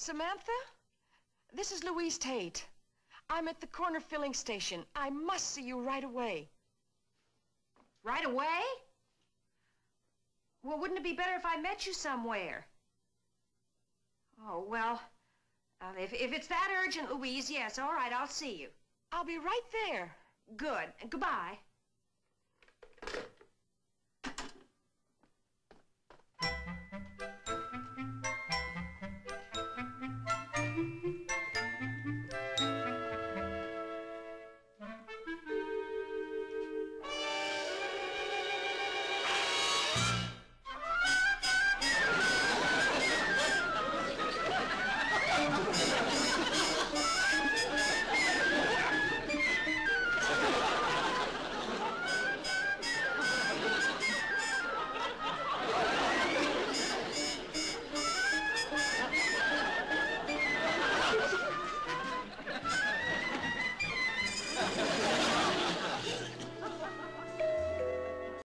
Samantha? This is Louise Tate. I'm at the corner filling station. I must see you right away. Right away? Well, wouldn't it be better if I met you somewhere? Oh, well, uh, if, if it's that urgent, Louise, yes, all right, I'll see you. I'll be right there. Good. Goodbye.